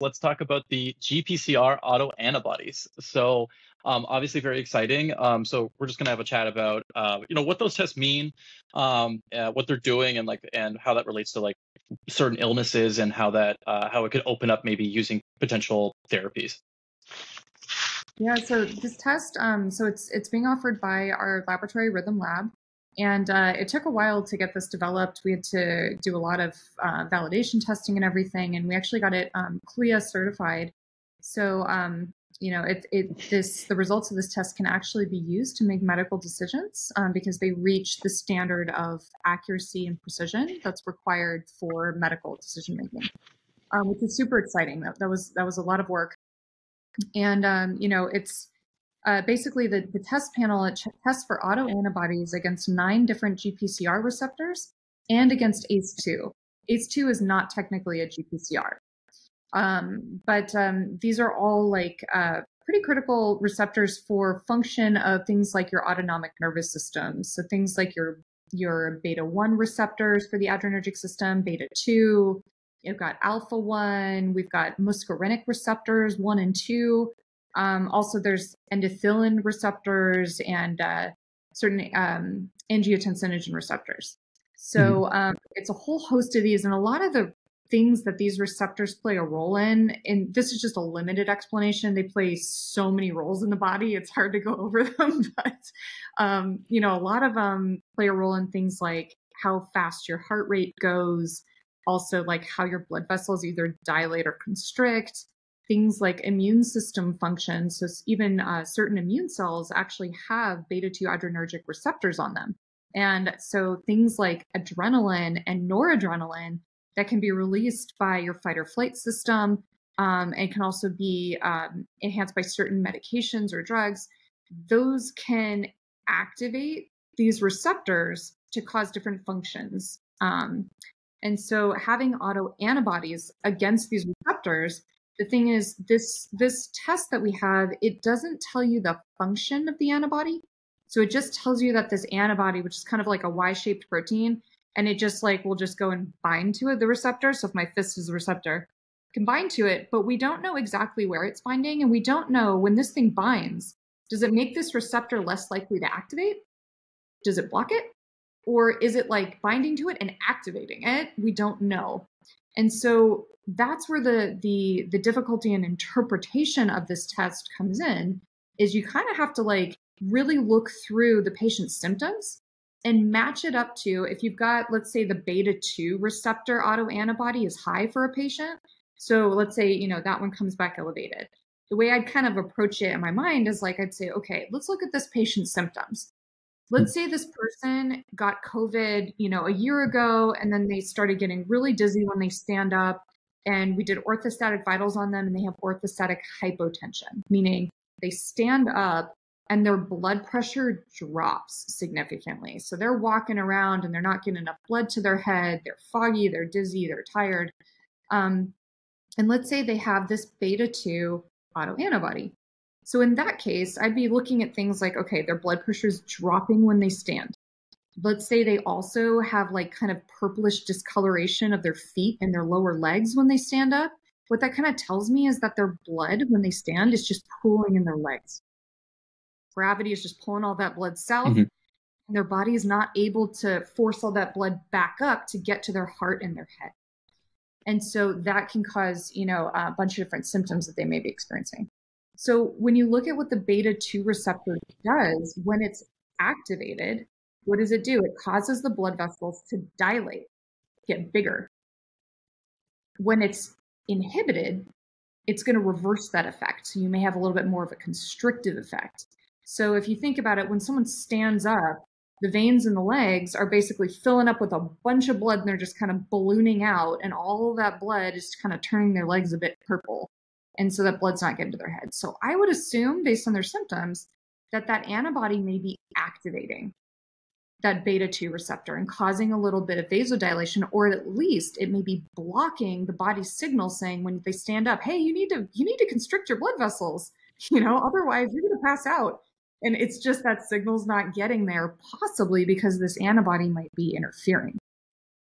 let's talk about the GPCR autoantibodies. So um, obviously very exciting. Um, so we're just gonna have a chat about uh, you know what those tests mean, um, uh, what they're doing, and like and how that relates to like certain illnesses and how that uh, how it could open up maybe using potential therapies. Yeah, so this test, um, so it's it's being offered by our laboratory RTHM Lab, and uh, it took a while to get this developed. We had to do a lot of uh, validation testing and everything, and we actually got it um, CLIA certified. So um, you know, it, it this the results of this test can actually be used to make medical decisions um, because they reach the standard of accuracy and precision that's required for medical decision making, um, which is super exciting. That, that was that was a lot of work, and um, you know, it's uh, basically the the test panel it tests for autoantibodies against nine different GPCR receptors and against ACE2. ACE2 is not technically a GPCR. Um, but um, these are all like uh, pretty critical receptors for function of things like your autonomic nervous system. So things like your your beta one receptors for the adrenergic system, beta two. You've got alpha one. We've got muscarinic receptors one and two. Um, also, there's endothelin receptors and uh, certain um, angiotensinogen receptors. So mm-hmm. um, it's a whole host of these, and a lot of the things that these receptors play a role in. And this is just a limited explanation. They play so many roles in the body, it's hard to go over them. But, um, you know, a lot of them play a role in things like how fast your heart rate goes, also like how your blood vessels either dilate or constrict. Things like immune system functions. So, even uh, certain immune cells actually have beta 2 adrenergic receptors on them. And so, things like adrenaline and noradrenaline that can be released by your fight or flight system um, and can also be um, enhanced by certain medications or drugs. Those can activate these receptors to cause different functions. Um, and so having autoantibodies against these receptors, the thing is this this test that we have, it doesn't tell you the function of the antibody. So it just tells you that this antibody, which is kind of like a Y-shaped protein, and it just like will just go and bind to the receptor. So if my fist is the receptor, can bind to it, but we don't know exactly where it's binding. And we don't know when this thing binds, does it make this receptor less likely to activate? Does it block it? Or is it like binding to it and activating it? We don't know. And so that's where the the the difficulty in interpretation of this test comes in is you kind of have to like really look through the patient's symptoms and match it up to if you've got, let's say, the beta 2 receptor autoantibody is high for a patient. So let's say, you know, that one comes back elevated. The way I'd kind of approach it in my mind is like, I'd say, okay, let's look at this patient's symptoms. Let's say this person got COVID, you know, a year ago, and then they started getting really dizzy when they stand up. And we did orthostatic vitals on them, and they have orthostatic hypotension, meaning they stand up and their blood pressure drops significantly. So they're walking around and they're not getting enough blood to their head. They're foggy, they're dizzy, they're tired. Um, and let's say they have this beta 2 autoantibody. So in that case, I'd be looking at things like okay, their blood pressure is dropping when they stand. Let's say they also have like kind of purplish discoloration of their feet and their lower legs when they stand up. What that kind of tells me is that their blood when they stand is just pooling in their legs gravity is just pulling all that blood south. Mm-hmm. And their body is not able to force all that blood back up to get to their heart and their head. And so that can cause, you know, a bunch of different symptoms that they may be experiencing. So when you look at what the beta 2 receptor does when it's activated, what does it do? It causes the blood vessels to dilate, get bigger. When it's inhibited, it's going to reverse that effect. So you may have a little bit more of a constrictive effect. So if you think about it, when someone stands up, the veins in the legs are basically filling up with a bunch of blood and they're just kind of ballooning out and all that blood is kind of turning their legs a bit purple and so that blood's not getting to their head so i would assume based on their symptoms that that antibody may be activating that beta 2 receptor and causing a little bit of vasodilation or at least it may be blocking the body's signal saying when they stand up hey you need to you need to constrict your blood vessels you know otherwise you're going to pass out and it's just that signal's not getting there, possibly because this antibody might be interfering.